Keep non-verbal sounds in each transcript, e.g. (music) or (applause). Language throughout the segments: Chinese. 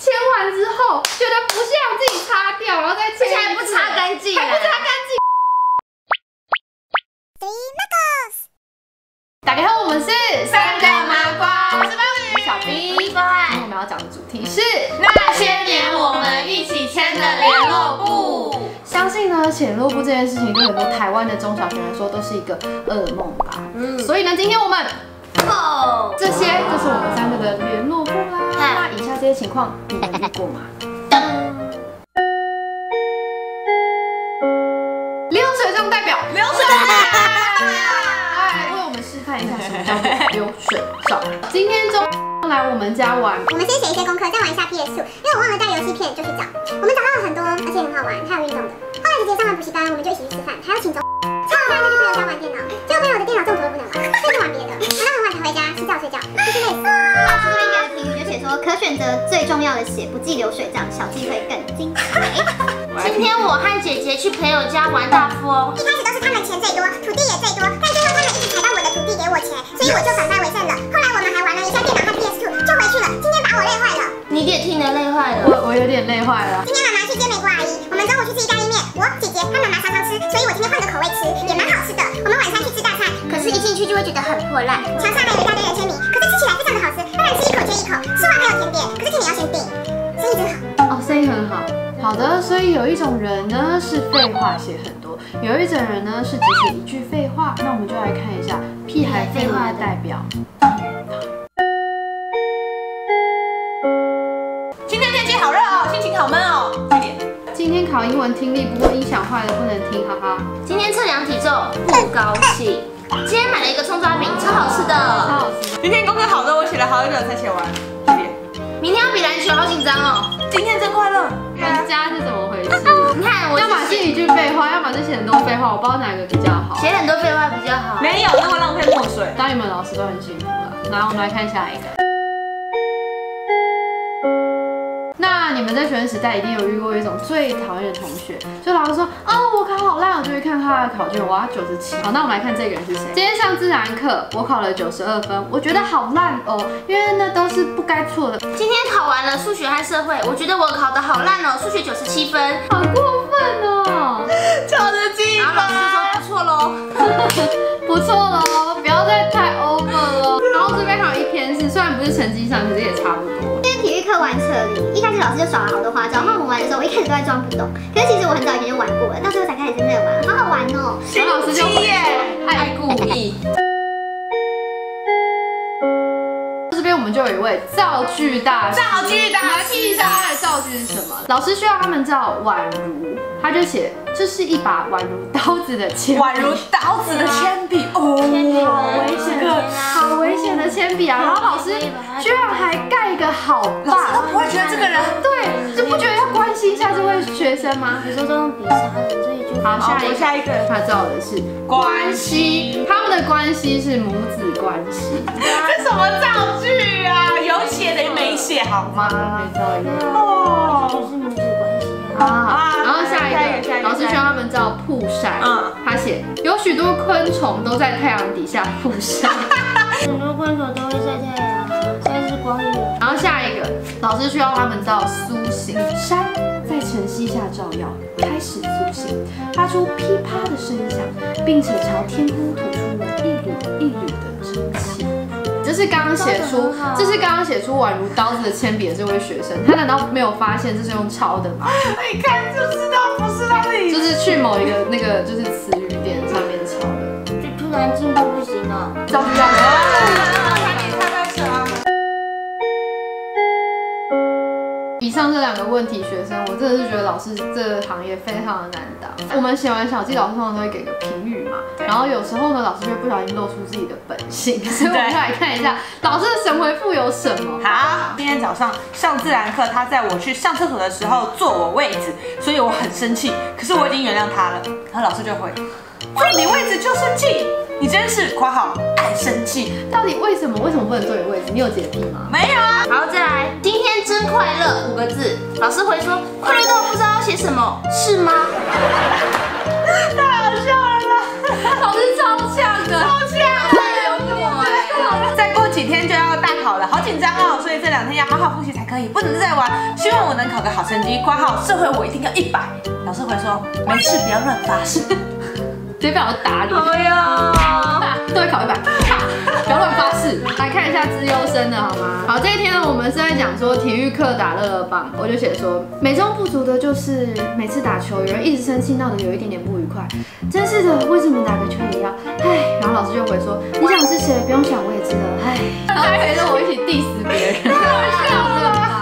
签完之后觉得不像自己擦掉，然后再签而且还不擦干净还不擦干净。打开后，我们是三个麻瓜我是邦女小兵。今天我们要讲的主题是那些年我们一起签的联络簿。相信呢，写联络簿这件事情对很多台湾的中小学来说都是一个噩梦吧。嗯所以呢，今天我们哦，这些就是我们三个的联络簿啦。那以下这些情况，你们遇过吗？流水账代表，流水来为我们示范一下什么叫做流水账。今天中来我们家玩，我们先写一些功课，再玩一下 PS 2，因为我忘了带游戏片，就去找。我们找到了很多，而且很好玩，还有运动的。后来直接上完补习班，我们就一起去吃饭，还要请中。超好玩就去朋友家玩电脑，结果朋友的电脑中毒了不能玩，所以就玩别的，玩到很晚才回家，睡觉睡觉，就是累死。老师这边给的评语就写说，可选择最重要的写，不计流水账，小计会更精彩。今天我和姐姐去朋友家玩大富翁，一开始都是他们钱最多，土地也最多，但最后他们一直踩到我的土地给我钱，所以我就反败为胜了。后来我们还玩了一下电脑和 PS 2，就回去了。今天把我累坏了。你也听得累坏了。我我有点累坏了。今天妈妈去接破烂，墙上还有一大堆人签名，可是吃起来非常的好吃，当然吃一口接一口，吃完还有甜点，可是甜点要先订，生意真好。哦，生意很好。好的，所以有一种人呢是废话写很多，有一种人呢是只写一句废话。那我们就来看一下屁孩废话的代表。今天天气好热哦，心情好闷哦，快点。今天考英文听力，不过音响坏了不能听，哈哈。今天测量体重，不高兴。今天买了一个葱抓饼，超好吃的超。好吃。今天功课好多，我写了好久才写完。明天要比篮球，好紧张哦。今天真快乐。人家是怎么回事？你看，我要么是一句废话，要么是写很多废话，我不知道哪个比较好。写很多废话比较好。没有那么浪费墨水。当你们老师都很辛苦了。来，我们来看下一个。你们在学生时代一定有遇过一种最讨厌的同学，就老师说，哦，我考好烂，我就会看他的考卷，我要九十七。好，那我们来看这个人是谁。今天上自然课，我考了九十二分，我觉得好烂哦，因为那都是不该错的，今天考完了数学和社会，我觉得我考的好烂哦，数学九十七分。好过分哦，九十七然后老师说不错喽。(laughs) 不错喽，不要再太 over 了。然后这边还有一篇是，虽然不是成绩上，可是也差老师就耍了好多花招，然后我们玩的时候，我一开始都在装不懂，可是其实我很早以前就玩过了，到最后才开始真正的玩，好好玩哦。小老师就回耶说爱故意。这边我们就有一位造句大师，造句大师来听一下他的造句是什么。老师需要他们造宛如，他就写这是一把宛如刀子的铅笔，宛如刀子的铅笔哦，好危险的，好危险的铅笔啊！然后老师居然还盖一个好老师都，不会觉得这个人。对，就不觉得要关心一下这位学生吗？有时候都用笔好，下一个，下一个他造的是关系，他们的关系是母子关系。这什么造句啊？有写的没写好吗？哦，是母子关系啊。啊，然后下一个老师需要他们造曝晒。嗯他写有许多昆虫都在太阳底下曝晒。(laughs) 很多昆虫都会晒太阳然后下一个，老师需要他们到苏醒。山在晨曦下照耀，开始苏醒，发出噼啪的声响，并且朝天空吐出了一缕一缕的蒸汽。这是刚刚写出，这是刚刚写出宛如刀子的铅笔的这位学生，他难道没有发现这是用抄的吗？一看就知道不是他的。就是去某一个那个就是词语点上面抄的。就突然进步不行了。造句大以上这两个问题，学生我真的是觉得老师这个行业非常的难当。我们写完小记，老师通常都会给个评语嘛，然后有时候呢，老师就会不小心露出自己的本性，(laughs) 所以我们就来看一下老师的神回复有什么。好，今天早上上自然课，他在我去上厕所的时候坐我位置，所以我很生气。可是我已经原谅他了。然后老师就回：坐你位置就生气，你真是（括号爱生气到底为什么？为什么不能坐你位置？你有洁癖吗）。？没有啊，好，再来，今天真快乐五个字。老师回说，快乐到不知道要写什么，是吗？(laughs) 太好笑了啦！老师超像的，超呛有我哎。再过几几天就要大考了，好紧张哦，所以这两天要好好复习才可以，不能再玩。希望我能考个好成绩，挂号社会我一定要一百。老师会说没事，不要乱发誓。直接被老师打脸。哎呀，(laughs) 都会考一百，不要乱发誓。来看一下资优生的好吗？好，这一天呢，我们是在讲说体育课打乐乐棒，我就写说美中不足的就是每次打球有人一直生气，闹得有一点点不愉快。真是的，为什么打个球也要？唉，然后老师就回说你想是谁不用想，我也知道。唉，然后陪着我一起 diss 别人，(laughs) (laughs) 笑真的很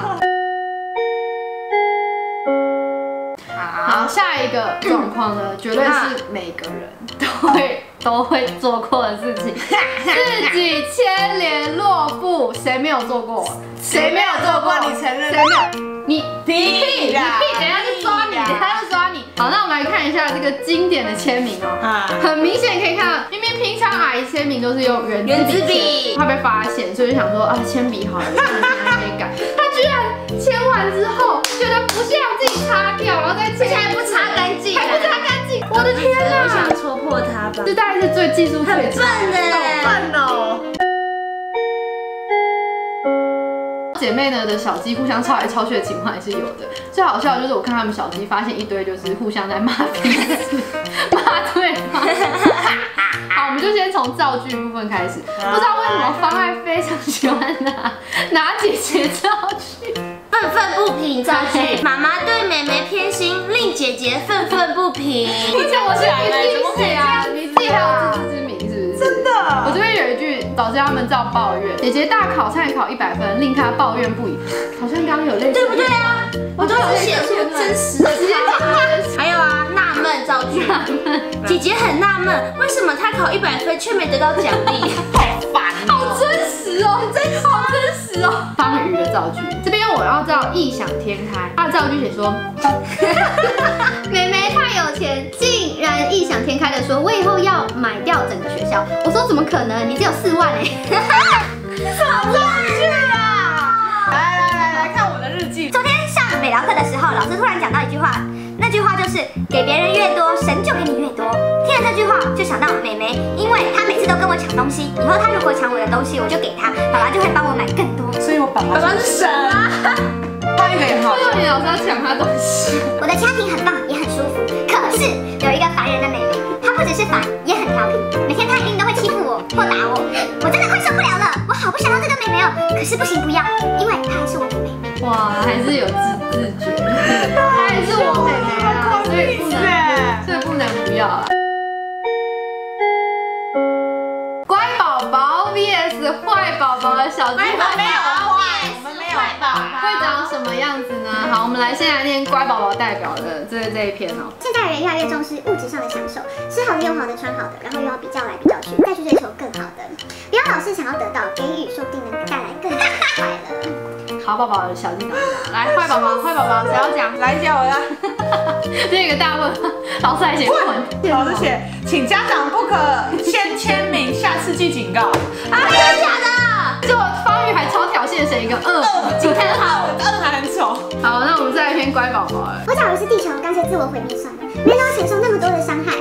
好，下一个状况呢，绝对是每个人都会都会做过的事情，自己牵联络簿，谁没有做过？谁没有做过？你承认谁没有？你屁你屁，啦等一下就抓你，等一下就抓你。好，那我们来看一下这个经典的签名哦。啊，很明显可以看到，明明平常阿姨签名都是用圆圆珠笔怕被发现，所以就想说啊，铅笔好了，有空还可以改。(laughs) 签完之后觉得不像自己擦掉，然后再签，还不擦干净还不擦干净，我的天我想！戳破它吧。这大概是最技术最很笨的好，笨哦。姐妹呢的小鸡互相抄来抄去的情况也是有的。最好笑的就是我看他们小鸡发现一堆就是互相在骂彼此，骂对方。好，我们就先从造句部分开始。不知道为什么方爱非常喜欢拿拿姐姐造句。造句，(laughs) 妈妈对妹妹偏心，令姐姐愤愤不平。你怎么是你自己写啊？你自己还有自知之明是不是？真的我这边有一句导致他们照抱怨，姐姐大考差点考一百分，令她抱怨不已。好像刚刚有类似，对不对啊？我都有写出真实的还有啊，纳闷造句，(laughs) 姐姐很纳闷，为什么她考一百分却没得到奖励？(laughs) 好烦好真实哦，真实，好真实哦。方宇的造句，这边我要照异想天开，他的造句写说，(laughs) 妹妹太有钱，竟然异想天开的说，我以后要买掉整个学校。我说怎么可能？你只有四万哎、(laughs) 好造句啊！来来来来看我的日记。昨天上美疗课的时候，老师突然讲到一句话，那句话就是给别人越多，神就给你越多。听了这句话，就想到美眉，因为她每次都跟我抢东西，以后她如果抢我的东西，我就给她，爸爸就会帮我买更多。所以我爸爸爸爸是神老是要抢他东西？我的家庭很棒，也很舒服。可是有一个烦人的妹妹，她不只是烦，也很调皮。每天她一定都会欺负我或打我，我真的快受不了了。我好不想要这个妹妹哦，可是不行，不要，因为她还是我的妹妹。哇，还是有自自觉，(laughs) 们来先来念乖宝宝代表的这这一篇哦。现在人越来越重视物质上的享受，吃好的、用好的、穿好的，然后又要比较来比较去，再去追求更好的。不要老是想要得到，给予说不定能带来更大的快乐。好宝宝小心长大，来坏宝宝，坏宝宝谁要讲？来教我啦。(laughs) 这个大问，老师还写问，老师写，请家长不可先签名，下次记警告。啊，真的假的？就方玉还超挑衅谁一个二，惊叹号，我的二还很丑。好，天乖宝宝。我假如是地球，干脆自我毁灭算了，没有要承受那么多的伤害。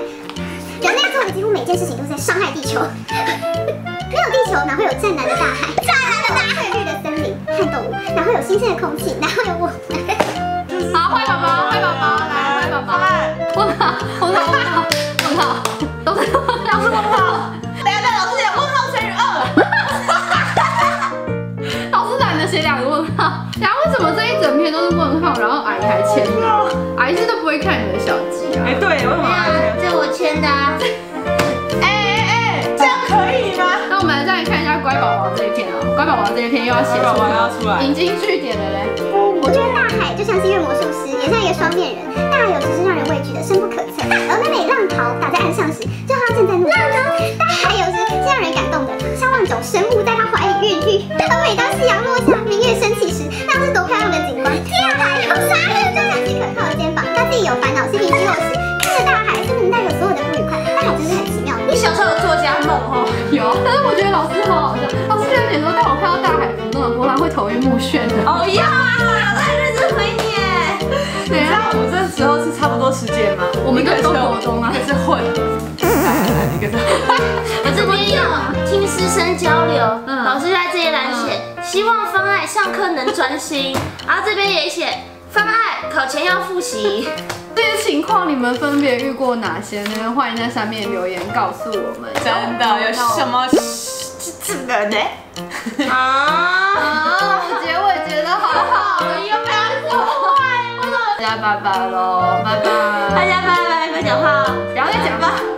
人类做的几乎每件事情都在伤害地球。(laughs) 没有地球，哪会有湛蓝的大海？湛蓝的大海，翠绿的森林和动物，哪会有新鲜的空气？哪会有我阿姨是都不会看你的小鸡啊。哎，对，为什么这我签的啊。哎哎哎，这样可以吗？那我们来再来看一下乖宝宝这一篇啊，乖宝宝这一篇又要写乖宝出宝要出来引经据典的嘞。我觉得大海就像是一位魔术师，也像一个双面人。大海有时是让人畏惧的，深不可测；而每每浪淘打在岸上时，就好像正在怒涛。大海有时是让人感动的，像万种生物在他怀里孕育；而每当夕阳落下，头晕目眩的。哦呀，我很认真回你耶。对啊，你知道我们这时候是差不多时间吗？我们都是都国中啊一个是混，来来来，一个是混。我这边有听师生交流，嗯老师在这一栏写希望方爱上课能专心，然后这边也写方爱考前要复习。这些情况你们分别遇过哪些呢？欢迎在下面留言告诉我们。真的有什么这个呢？啊，大家拜拜喽，拜拜。大家拜拜，快讲话。不要再讲吧。